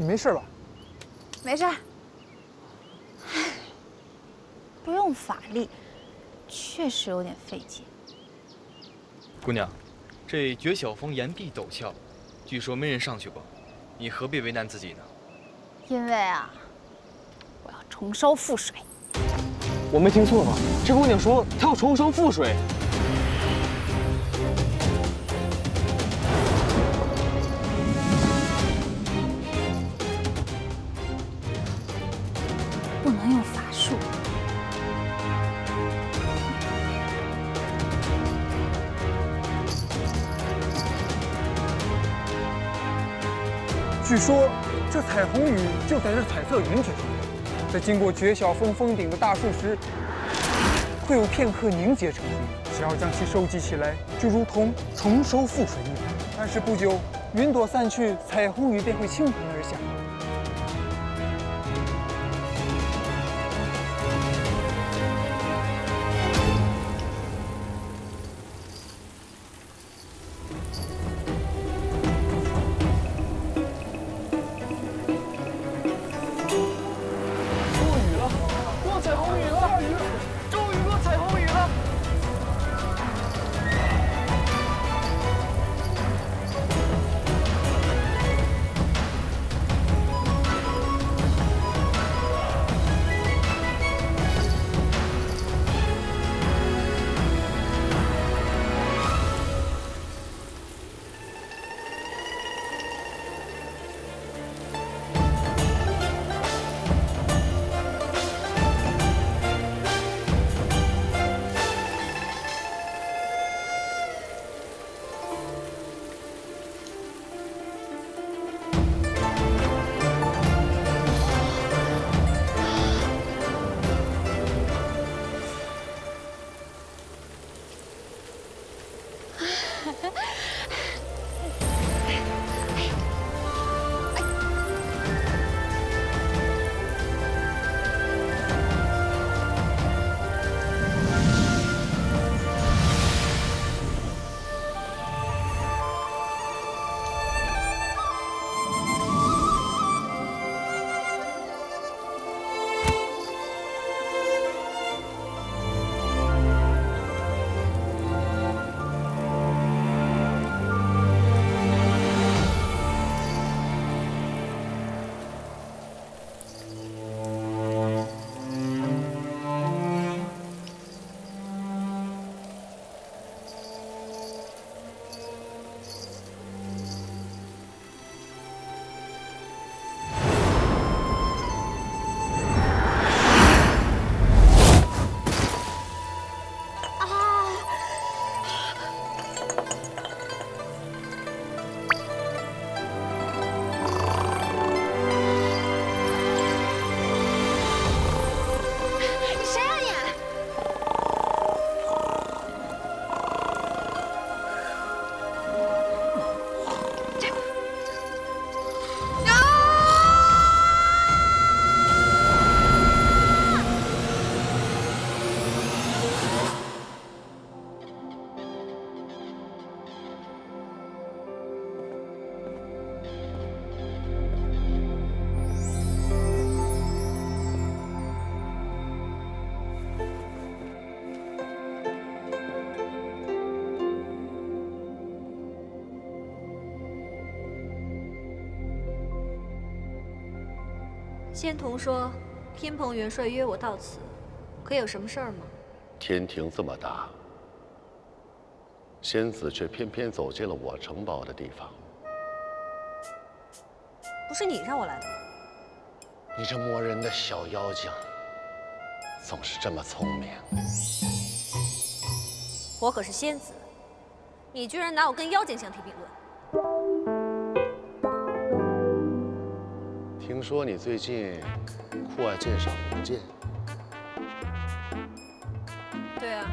你没事吧？没事。唉，不用法力，确实有点费劲。姑娘，这绝晓峰岩壁陡峭，据说没人上去过，你何必为难自己呢？因为啊，我要重烧覆水。我没听错吧？这姑娘说她要重烧覆水。说这彩虹雨就在这彩色云之中，在经过绝小峰峰顶的大树时，会有片刻凝结成冰。只要将其收集起来，就如同重收覆水一般。但是不久，云朵散去，彩虹雨便会倾盆而下。仙童说，天蓬元帅约我到此，可有什么事儿吗？天庭这么大，仙子却偏偏走进了我城堡的地方。不是你让我来的吗？你这磨人的小妖精，总是这么聪明。我可是仙子，你居然拿我跟妖精相提并论。听说你最近酷爱鉴赏魔剑，对啊，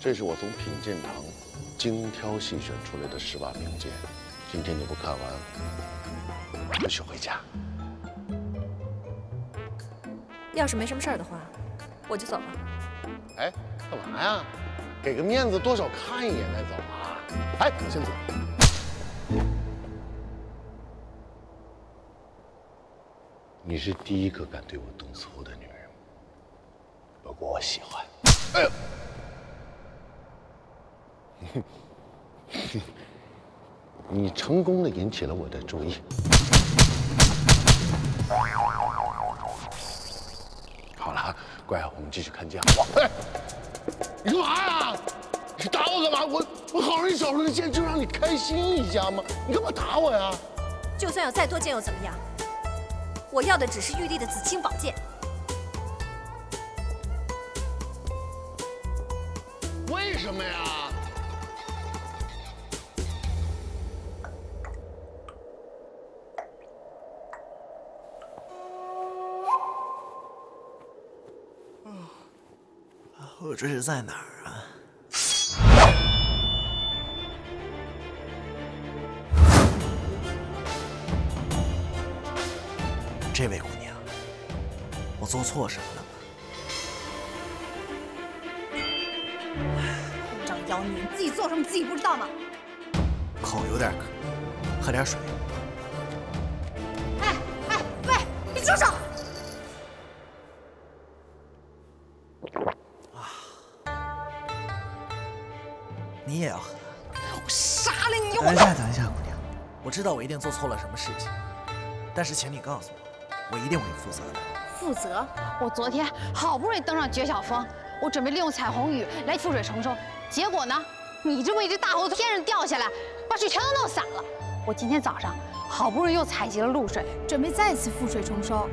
这是我从品鉴堂精挑细选出来的十把名剑。今天你不看完，不许回家。要是没什么事儿的话，我就走了。哎，干嘛呀？给个面子，多少看一眼再走啊！哎，仙子，你是第一个敢对我动粗的女人，不过我喜欢。哎呦！你成功的引起了我的注意。好了，乖，我们继续看家伙。哎，你干嘛呀？你打我干嘛？我我好不容易找出个剑，就让你开心一下嘛。你干嘛打我呀？就算有再多剑又怎么样？我要的只是玉帝的紫青宝剑。为什么呀？我这是在哪儿这位姑娘，我做错什么了吗？混账妖女，你自己做什么自己不知道吗？口有点渴，喝点水。哎哎喂，你住手！你也要喝？我杀了你！等一下，等一下，姑娘，我知道我一定做错了什么事情，但是请你告诉我，我一定会负责的。负责？我昨天好不容易登上绝晓峰，我准备利用彩虹雨来覆水重收，结果呢，你这么一只大猴子天上掉下来，把水全都弄洒了。我今天早上好不容易又采集了露水，准备再次覆水重收，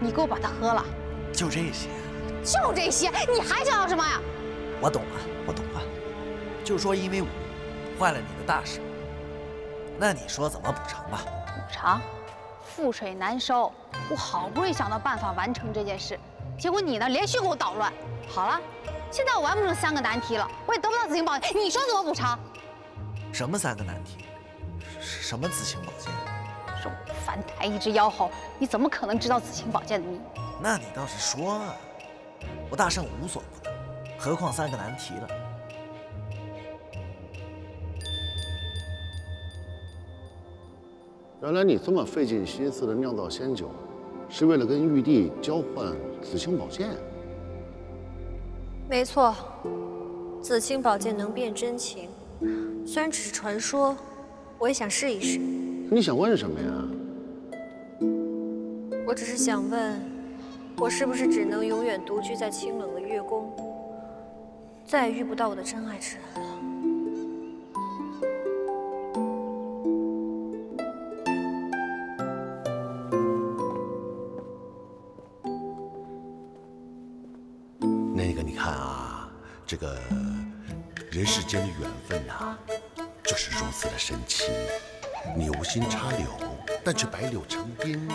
你给我把它喝了。就这些？就这些？你还想要什么呀？我懂了，我懂了。就说因为我坏了你的大事，那你说怎么补偿吧？补偿？覆水难收，我好不容易想到办法完成这件事，结果你呢连续给我捣乱。好了，现在我完不成三个难题了，我也得不到紫青宝剑，你说怎么补偿？什么三个难题？什么紫青宝剑？是我凡胎一只妖猴，你怎么可能知道紫青宝剑的秘密？那你倒是说啊！我大圣无所不能，何况三个难题了？原来你这么费尽心思的酿造仙酒，是为了跟玉帝交换紫青宝剑？没错，紫青宝剑能辨真情，虽然只是传说，我也想试一试。你想问什么呀？我只是想问，我是不是只能永远独居在清冷的月宫，再也遇不到我的真爱之人了？人世间的缘分呐、就是如此的神奇。你无心插柳，但却百柳成荫。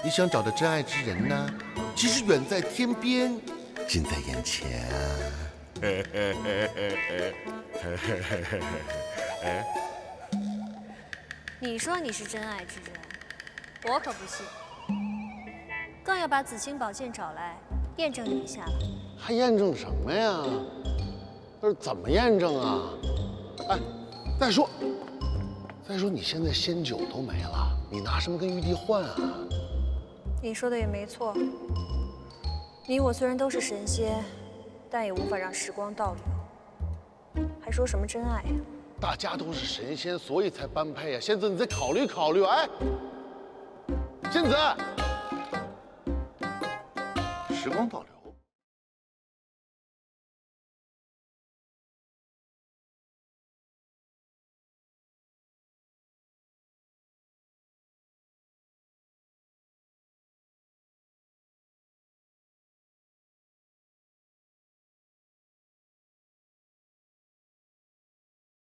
你想找的真爱之人呢，其实远在天边，近在眼前。你说你是真爱之人，我可不信。更要把紫青宝剑找来验证你一下了。还验证什么呀？这是怎么验证啊？哎，再说，再说，你现在仙酒都没了，你拿什么跟玉帝换啊？你说的也没错，你我虽然都是神仙，但也无法让时光倒流。还说什么真爱呀？大家都是神仙，所以才般配呀。仙子，你再考虑考虑。哎，仙子，时光倒流。